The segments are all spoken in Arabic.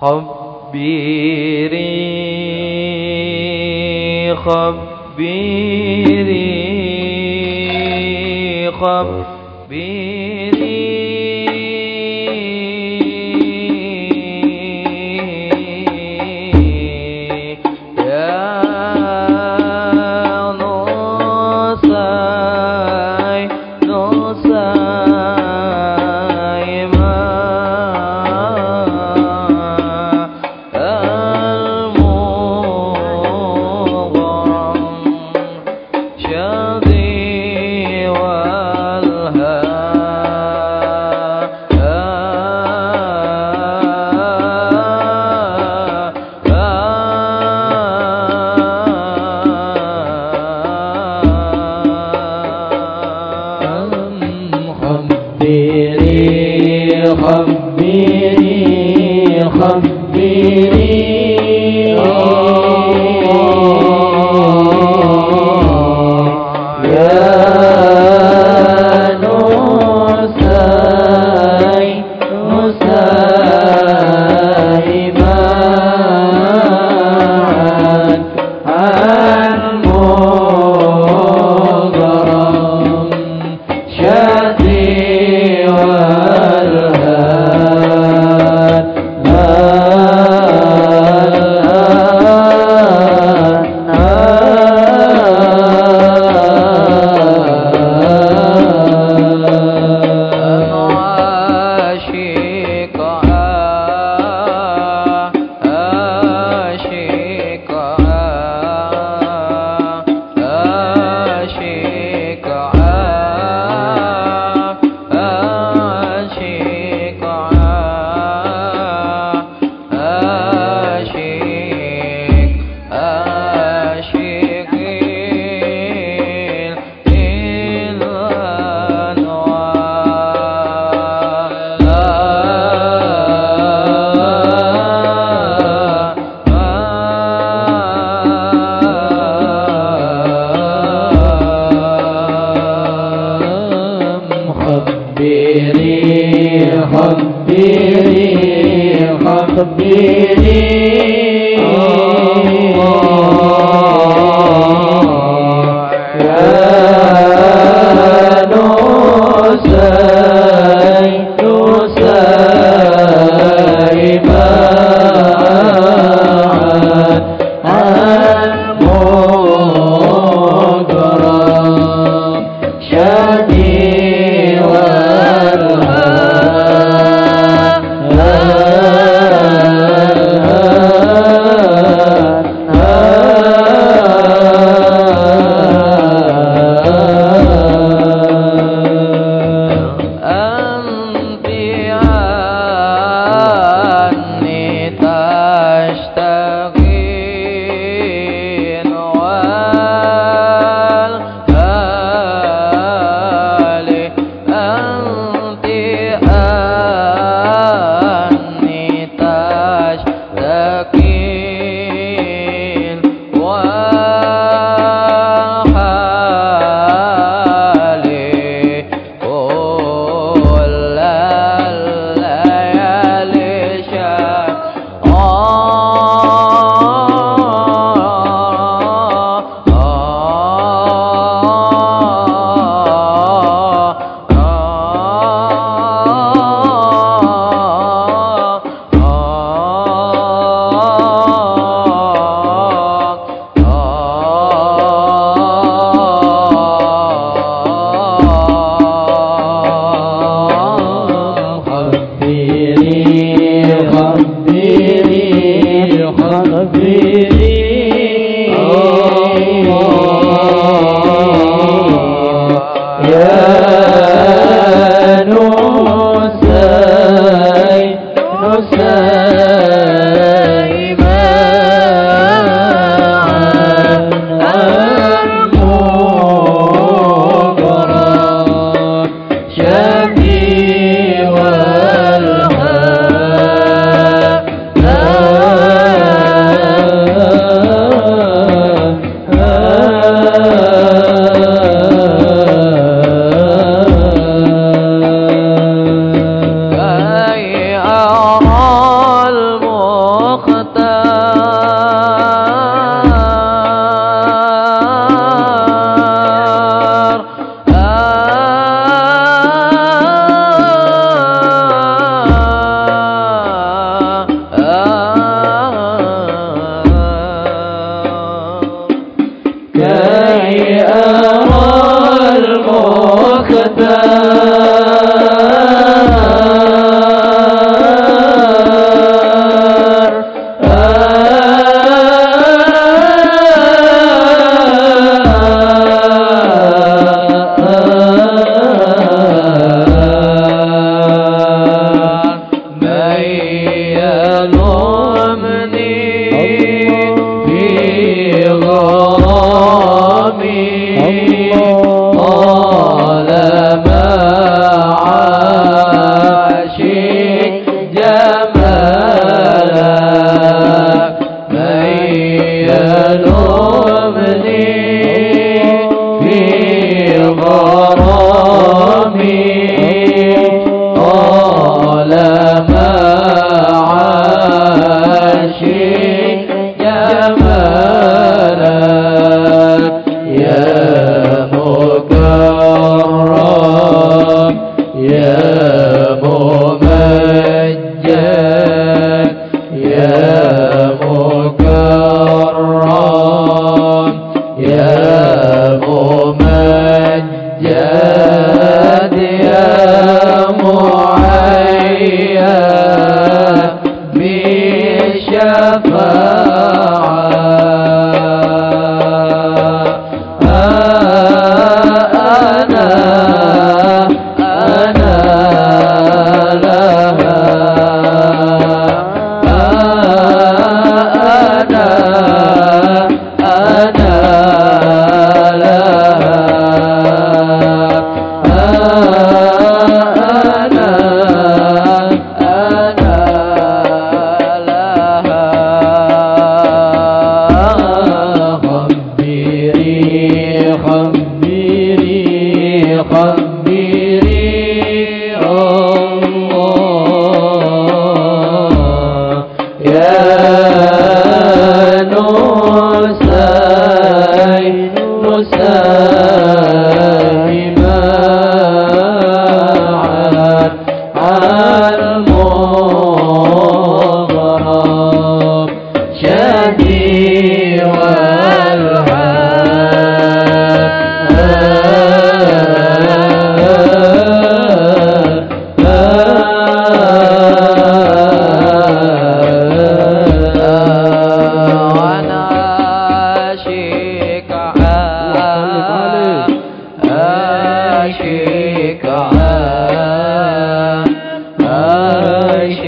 خبيري خبيري خبيري. Juan मेरे हक मेरे Yeah. amor. Namah 关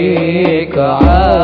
عاشك عاشك